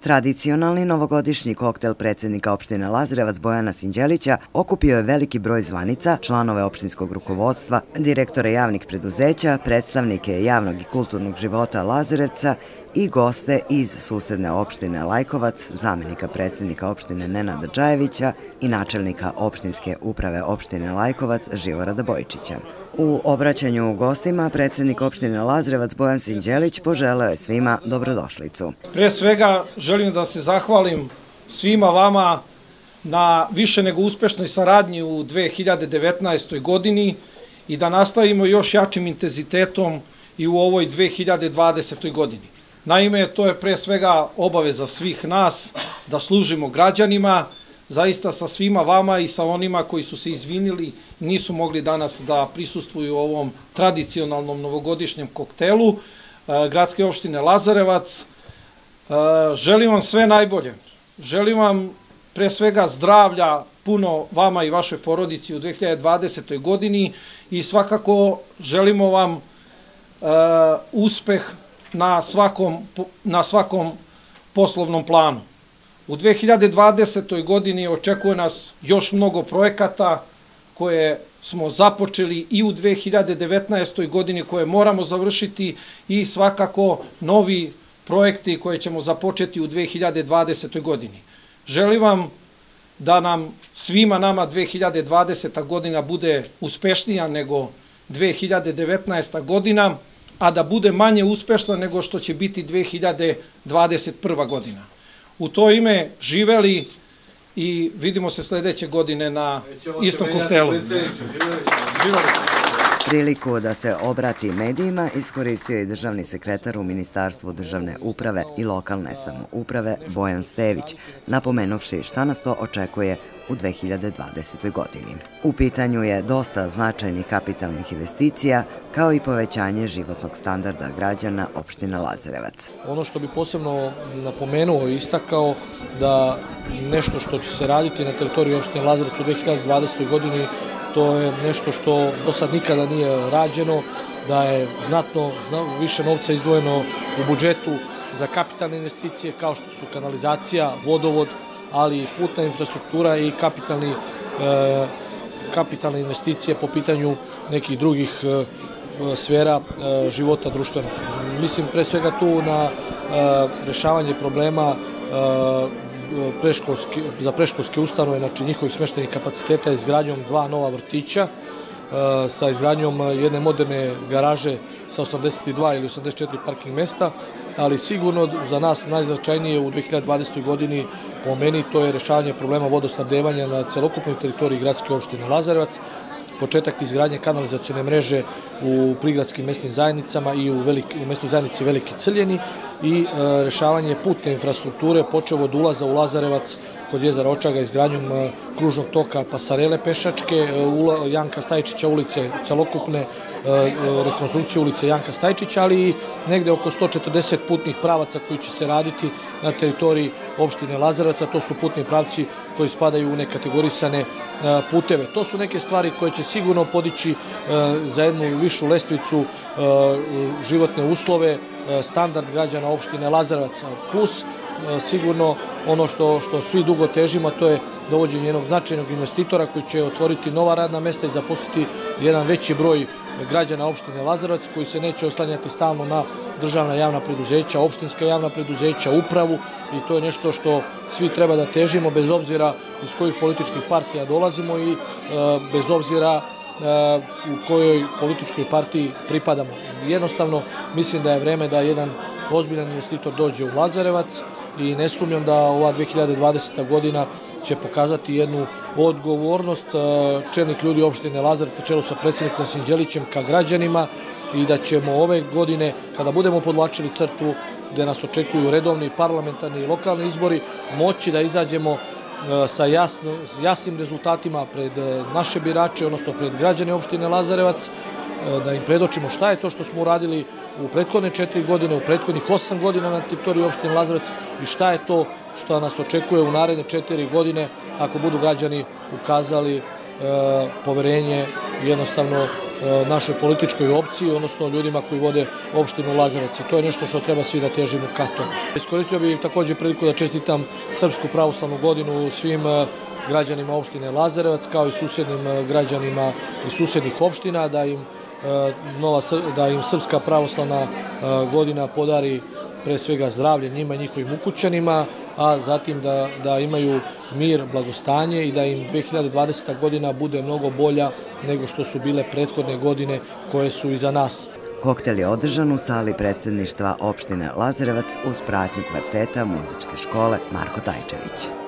Tradicionalni novogodišnji koktel predsednika opštine Lazarevac Bojana Sinđelića okupio je veliki broj zvanica, članove opštinskog rukovodstva, direktore javnih preduzeća, predstavnike javnog i kulturnog života Lazarevca i goste iz susedne opštine Lajkovac, zamenika predsednika opštine Nenada Đajevića i načelnika opštinske uprave opštine Lajkovac Živorada Bojčića. U obraćanju gostima predsednik opštine Lazrevac Bojan Sinđelić poželeo je svima dobrodošlicu. Pre svega želim da se zahvalim svima vama na više nego uspešnoj saradnji u 2019. godini i da nastavimo još jačim intenzitetom i u ovoj 2020. godini. Naime, to je pre svega obaveza svih nas da služimo građanima, zaista sa svima vama i sa onima koji su se izvinili, nisu mogli danas da prisustvuju ovom tradicionalnom novogodišnjem koktelu e, gradske opštine Lazarevac. E, želim vam sve najbolje. Želim vam pre svega zdravlja puno vama i vašoj porodici u 2020. godini i svakako želimo vam e, uspeh na svakom, na svakom poslovnom planu. U 2020. godini očekuje nas još mnogo projekata koje smo započeli i u 2019. godini koje moramo završiti i svakako novi projekti koje ćemo započeti u 2020. godini. Želim vam da nam svima nama 2020. godina bude uspešnija nego 2019. godina, a da bude manje uspešna nego što će biti 2021. godina. U to ime živeli i vidimo se sledeće godine na istom koktelu. Živeli. Priliku da se obrati medijima iskoristio i državni sekretar u Ministarstvu državne uprave i lokalne samouprave Bojan Stević, napomenuvši šta nas to očekuje u 2020. godini. U pitanju je dosta značajnih kapitalnih investicija, kao i povećanje životnog standarda građana opštine Lazarevac. Ono što bi posebno napomenuo i istakao da nešto što će se raditi na teritoriji opštine Lazarevac u 2020. godini to je nešto što do sad nikada nije rađeno, da je znatno više novca izdvojeno u budžetu za kapitalne investicije kao što su kanalizacija, vodovod, ali i putna infrastruktura i kapitalni, e, kapitalne investicije po pitanju nekih drugih e, sfera e, života društvenog. Mislim pre svega tu na rešavanje problema preškolski, za preškolske ustanove, znači njihovih smeštenih kapaciteta izgradnjom dva nova vrtića, e, sa izgradnjom jedne moderne garaže sa 82 ili 84 parking mesta, ali sigurno za nas najznačajnije u 2020. godini po meni to je rešavanje problema vodosnabdevanja na celokupnoj teritoriji gradske opštine Lazarevac, početak izgradnje kanalizacijone mreže u prigradskim mesnim zajednicama i u, veliki, u mesnoj zajednici Veliki Crljeni i e, rešavanje putne infrastrukture počeo od ulaza u Lazarevac kod jezera Očaga izgradnjom e, kružnog toka Pasarele Pešačke, e, Janka Stajčića ulice celokupne E, rekonstrukciju ulice Janka Stajčića, ali i negde oko 140 putnih pravaca koji će se raditi na teritoriji opštine Lazarevaca. To su putni pravci koji spadaju u nekategorisane puteve. To su neke stvari koje će sigurno podići za jednu višu lestvicu životne uslove, standard građana opštine Lazarevaca, plus sigurno ono što, što svi dugo težimo, to je dovođenje jednog značajnog investitora koji će otvoriti nova radna mesta i zaposliti jedan veći broj građana opštine Lazarevac koji se neće oslanjati stalno na državna javna preduzeća, opštinska javna preduzeća, upravu i to je nešto što svi treba da težimo bez obzira iz kojih političkih partija dolazimo i e, bez obzira e, u kojoj političkoj partiji pripadamo. Jednostavno mislim da je vreme da jedan ozbiljan investitor dođe u Lazarevac i ne sumnjam da ova 2020. godina će pokazati jednu odgovornost e, čelnih ljudi opštine Lazarevac na čelu sa predsednikom Sinđelićem ka građanima i da ćemo ove godine, kada budemo podlačili crtu gde nas očekuju redovni parlamentarni i lokalni izbori, moći da izađemo sa jasno, jasnim rezultatima pred e, naše birače, odnosno pred građane opštine Lazarevac, da im predočimo šta je to što smo uradili u prethodne četiri godine, u prethodnih osam godina na teritoriji opštine Lazarevac i šta je to što nas očekuje u naredne četiri godine, ako budu građani ukazali e, poverenje jednostavno našoj političkoj opciji, odnosno ljudima koji vode opštinu Lazarevac. To je nešto što treba svi da težimo ka tome. Iskoristio bih takođe priliku da čestitam Srpsku pravoslavnu godinu svim građanima opštine Lazarevac, kao i susjednim građanima i susjednih opština, da im, nova, da im Srpska pravoslavna godina podari pre svega zdravlje njima i njihovim ukućanima, a zatim da, da imaju mir, blagostanje i da im 2020. godina bude mnogo bolja nego što su bile prethodne godine koje su iza nas. Koktel je održan u sali predsedništva opštine Lazarevac uz pratnju kvarteta muzičke škole Marko Tajčević.